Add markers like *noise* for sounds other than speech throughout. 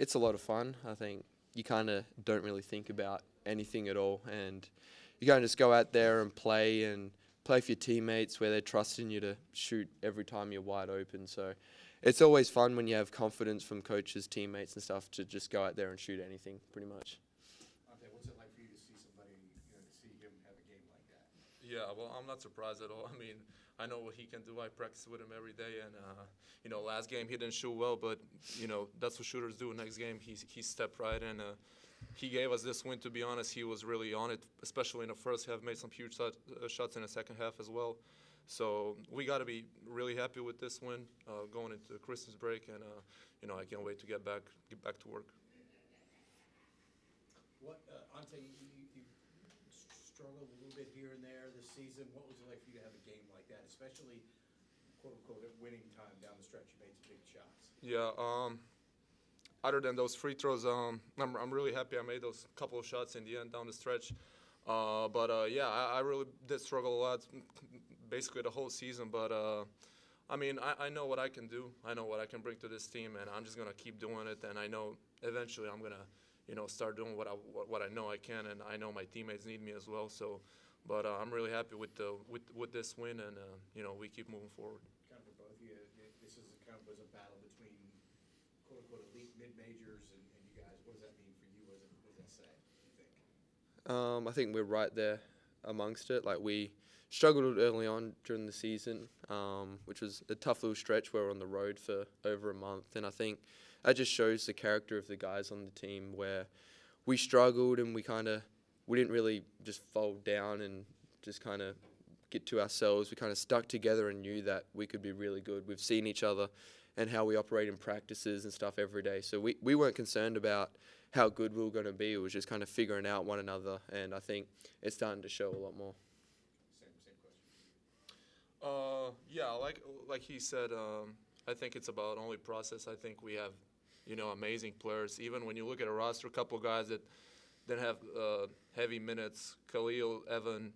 it's a lot of fun. I think you kind of don't really think about anything at all, and you kind of just go out there and play and play for your teammates where they're trusting you to shoot every time you're wide open. So it's always fun when you have confidence from coaches, teammates, and stuff to just go out there and shoot anything, pretty much. Ante, what's it like for you to see somebody, you know, to see him have a game like that? Yeah, well, I'm not surprised at all. *laughs* I mean, I know what he can do. I practice with him every day, and uh, you know, last game he didn't shoot well, but you know that's what shooters do. Next game he he stepped right in. Uh, he gave us this win. To be honest, he was really on it, especially in the first half. Made some huge shot, uh, shots in the second half as well. So we got to be really happy with this win uh, going into Christmas break, and uh, you know I can't wait to get back get back to work. What, uh, Ante, you, you, you struggled a little bit here and there this season. What was it like for you to have a game like that, especially quote unquote at winning time down the stretch? You made some big shots. Yeah. Um, other than those free throws, um, I'm, I'm really happy I made those couple of shots in the end down the stretch. Uh, but uh, yeah, I, I really did struggle a lot, basically the whole season. But uh, I mean, I, I know what I can do. I know what I can bring to this team, and I'm just gonna keep doing it. And I know eventually I'm gonna, you know, start doing what I what, what I know I can, and I know my teammates need me as well. So, but uh, I'm really happy with the with with this win, and uh, you know, we keep moving forward. Kind of for both of you, this is kind of was a battle between quote unquote elite mid majors and, and you guys. What does that mean for you? What does, it, what does that say? You think? Um, I think we're right there amongst it. Like we struggled early on during the season, um, which was a tough little stretch. Where we are on the road for over a month, and I think that just shows the character of the guys on the team. Where we struggled and we kind of we didn't really just fold down and just kind of get to ourselves. We kind of stuck together and knew that we could be really good. We've seen each other and how we operate in practices and stuff every day. So we, we weren't concerned about how good we were going to be. It was just kind of figuring out one another, and I think it's starting to show a lot more. Same same question. Uh, yeah, like like he said, um, I think it's about only process. I think we have, you know, amazing players. Even when you look at a roster, a couple guys that didn't have uh, heavy minutes. Khalil, Evan,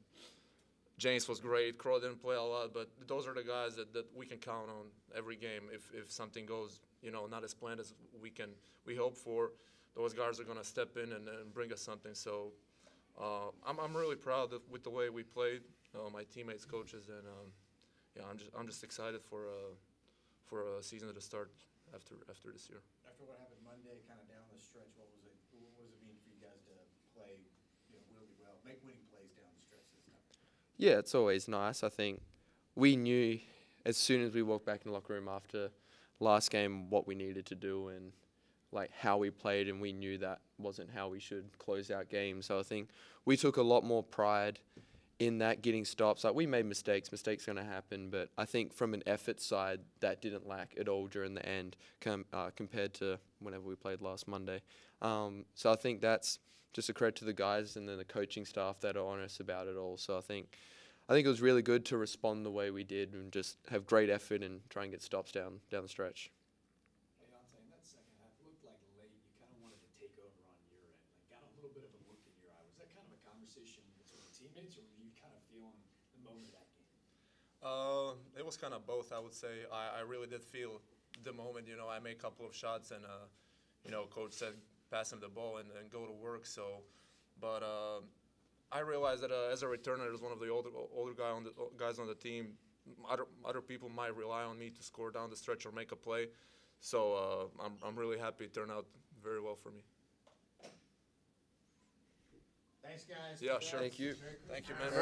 James was great. Crow didn't play a lot, but those are the guys that, that we can count on every game. If if something goes, you know, not as planned as we can we hope for, those guys are gonna step in and, and bring us something. So. Uh, I'm, I'm really proud of, with the way we played, uh, my teammates, coaches, and um, yeah, I'm just I'm just excited for uh, for a season to start after after this year. After what happened Monday, kind of down the stretch, what was it? What was it mean for you guys to play, you know, really well, make winning plays down the stretch this time? Yeah, it's always nice. I think we knew as soon as we walked back in the locker room after last game what we needed to do and like how we played, and we knew that wasn't how we should close out games. So I think we took a lot more pride in that getting stops. Like we made mistakes, mistakes going to happen, but I think from an effort side, that didn't lack at all during the end com- uh, compared to whenever we played last Monday. Um, so I think that's just a credit to the guys and then the coaching staff that are honest about it all. So I think I think it was really good to respond the way we did and just have great effort and try and get stops down down the stretch. Hey, Ante, in that second half, it looked like late you kind of wanted to take over on your end, like got a little bit of a look in your eye. Was that kind of a conversation between teammates, or were you kind of feeling the moment of that game? Uh, it was kind of both, I would say. I, I really did feel the moment. You know, I made a couple of shots, and uh, you know, coach said pass him the ball and, and go to work. So, but uh, I realized that uh, as a returner, as one of the older older guy on the guys on the team, other other people might rely on me to score down the stretch or make a play. So uh, I'm I'm really happy it turned out very well for me. Thanks, guys. Yeah, sure. Thank you. Thank you, man.